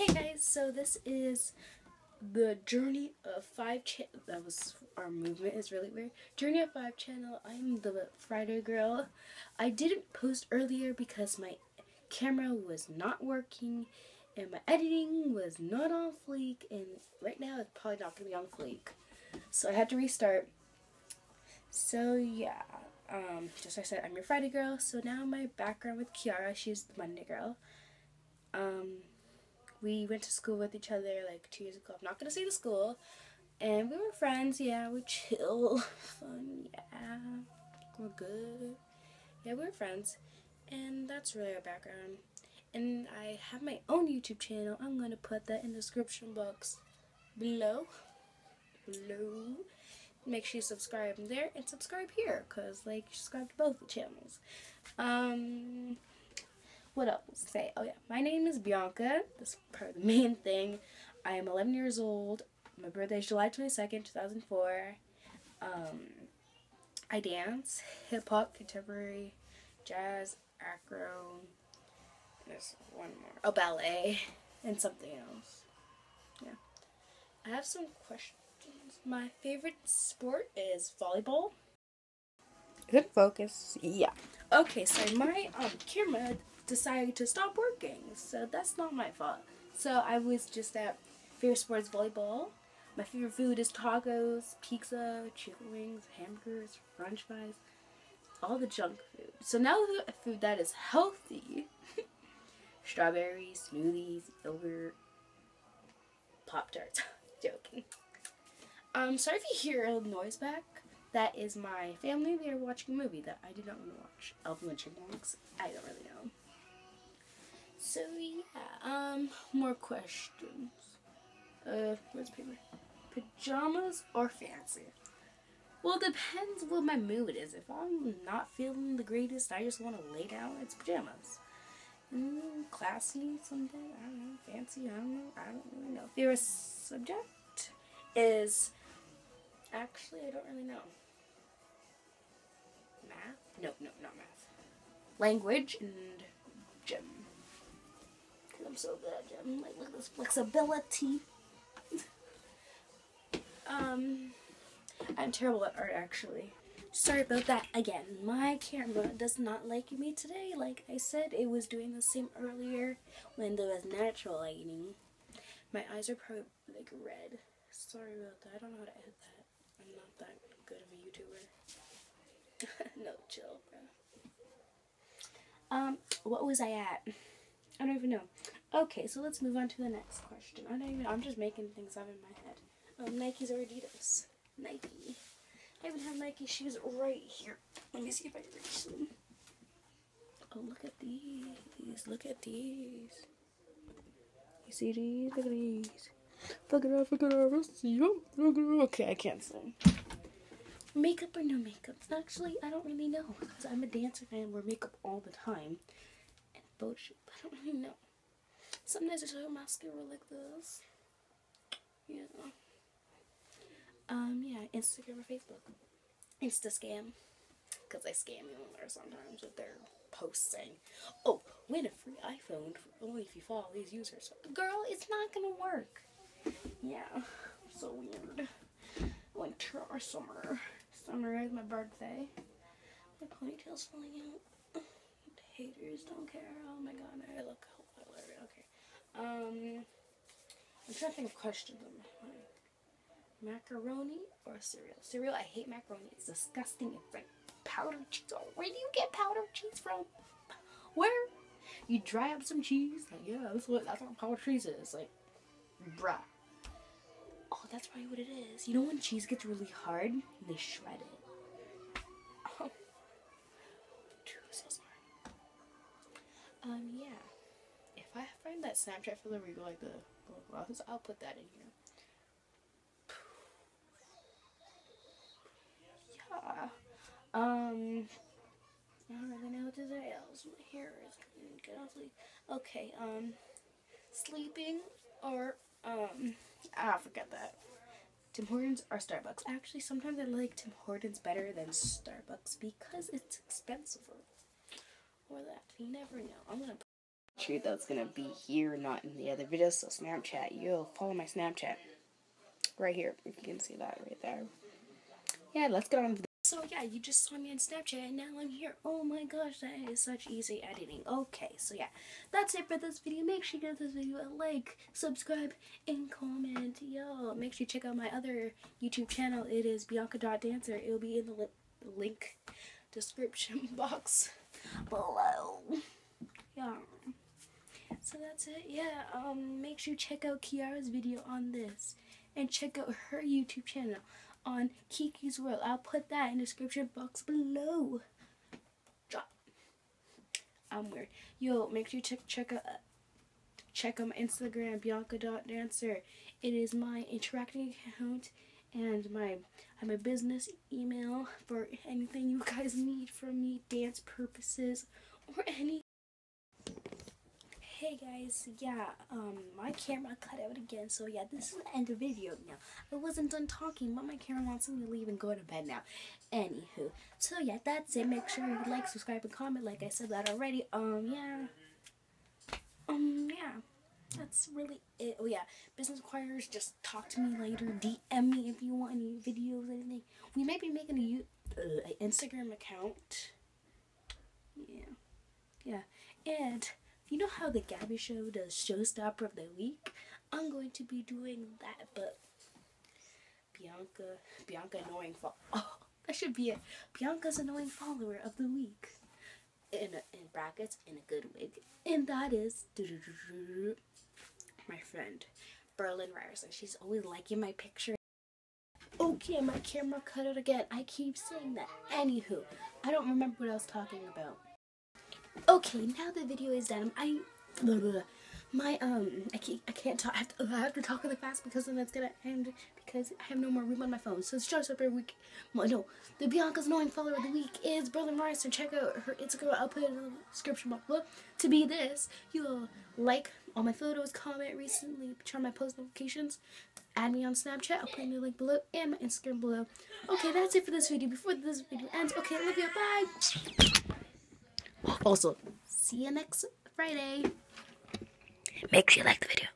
Hey guys, so this is the Journey of Five channel. That was our movement is really weird. Journey of Five channel. I'm the Friday girl. I didn't post earlier because my camera was not working and my editing was not on fleek. And right now it's probably not gonna be on fleek, so I had to restart. So yeah, um, just like I said, I'm your Friday girl. So now my background with Kiara, she's the Monday girl. Um, we went to school with each other like two years ago. I'm not gonna say the school. And we were friends, yeah, we chill, fun, yeah, we're good. Yeah, we were friends. And that's really our background. And I have my own YouTube channel. I'm gonna put that in the description box below. Below. Make sure you subscribe there and subscribe here, cause like you subscribe to both the channels. Um what else say? Oh yeah, my name is Bianka. That's part of the main thing. I am 11 years old. My birthday is July 22nd, 2004. Um, I dance hip hop, contemporary, jazz, acro. There's one more. Oh, ballet and something else. Yeah. I have some questions. My favorite sport is volleyball. Good focus. Yeah. Okay, so my um camera decided to stop working. So that's not my fault. So I was just at favorite sports volleyball. My favorite food is tacos, pizza, chicken wings, hamburgers, french fries, all the junk food. So now the food that is healthy, strawberries, smoothies, yogurt, Pop-Tarts. Joking. Um, sorry if you hear a noise back. That is my family. They are watching a movie that I did not want to watch. Elf and Chipmunks. I don't really know. So yeah, um, more questions. Uh, where's paper? Pajamas or fancy? Well, it depends what my mood is. If I'm not feeling the greatest, I just want to lay down. It's pajamas. Mm, classy, something. I don't know. Fancy. I don't know. I don't really know. Favorite subject is actually I don't really know. Math? No, no, not math. Language and gym. I'm so good gym. Like, look at this flexibility. um, I'm terrible at art, actually. Sorry about that again. My camera does not like me today. Like I said, it was doing the same earlier when there was natural lighting. My eyes are probably like red. Sorry about that. I don't know how to edit that. I'm not that good of a YouTuber. no, chill, bro. Um, what was I at? I don't even know. Okay, so let's move on to the next question. I don't even. I'm just making things up in my head. Um, Nikes or Adidas? Nike. I even have Nike shoes right here. Let me see if I can reach them. Oh, look at these. Look at these. You see these? Look at these. Look at that. Look at that. Look at. Okay, I can't sing. Makeup or no makeup? Actually, I don't really know. Because I'm a dancer and I wear makeup all the time. And shoot. I don't really know. Sometimes I show mascara like this. Yeah. Um, yeah, Instagram or Facebook. Insta scam. Because I scam you on there sometimes with their posts saying, oh, win a free iPhone only if you follow these users. Girl, it's not gonna work. Yeah, so weird. Winter or summer. Summer is my birthday. My ponytail's falling out. Haters don't care. Oh my god, I look. Um, I'm trying to think of questions on my mind. Macaroni or cereal? Cereal, I hate macaroni. It's disgusting. It's like powdered cheese. Oh, where do you get powdered cheese from? Where? You dry up some cheese? Like, yeah, that's what that's what powdered cheese is. Like, bruh. Oh, that's probably what it is. You know when cheese gets really hard? They shred it. Um, yeah. That Snapchat for the regal, like the glasses, I'll put that in here. Yeah. Um. I don't really know what to say else. My hair is. Okay. Um. Sleeping or um. Ah, forget that. Tim Hortons or Starbucks. Actually, sometimes I like Tim Hortons better than Starbucks because it's expensive. Or that. You never know. I'm gonna True, that's gonna be here, not in the other video. So Snapchat, yo, follow my Snapchat right here. If you can see that right there. Yeah, let's get on. So yeah, you just saw me on Snapchat and now I'm here. Oh my gosh, that is such easy editing. Okay, so yeah, that's it for this video. Make sure you give this video a like, subscribe, and comment. Yo, make sure you check out my other YouTube channel. It is Bianka.dancer. It'll be in the li link description box below. Yeah. So that's it. Yeah, um, make sure you check out Kiara's video on this. And check out her YouTube channel on Kiki's World. I'll put that in the description box below. Drop. I'm weird. Yo, make sure you check check out check out my Instagram, Bianka.dancer. It is my interacting account and my I have a business email for anything you guys need from me, dance purposes, or any Hey guys, yeah, um, my camera cut out again, so yeah, this is the end of the video now. I wasn't done talking, but my camera wants me to leave and go to bed now. Anywho, so yeah, that's it. Make sure you like, subscribe, and comment, like I said that already. Um, yeah. Um, yeah. That's really it. Oh yeah, business acquirers, just talk to me later. DM me if you want any videos, or anything. We may be making a uh, Instagram account. Yeah, yeah, and you know how the Gabbie Show does Showstopper of the Week? I'm going to be doing that, but Bianka, Bianka annoying follower. Oh, that should be it. Bianka's annoying follower of the week. In, a, in brackets, in a good wig. And that is my friend, Berlin Ryerson. She's always liking my picture. Okay, my camera cut out again. I keep saying that. Anywho, I don't remember what I was talking about. Okay, now the video is done. I blah, blah, blah. my um I can't I can't talk. I have to, I have to talk really fast because then it's gonna end because I have no more room on my phone. So it's just up every week. Well, no, the Bianka's annoying follower of the week is Berlin Rice. So check out her Instagram. I'll put it in the description box below. To be this, you'll like all my photos, comment recently, turn my post notifications, add me on Snapchat. I'll put in the link below and my Instagram below. Okay, that's it for this video. Before this video ends, okay, love you. Bye. Also, see you next Friday. Make sure you like the video.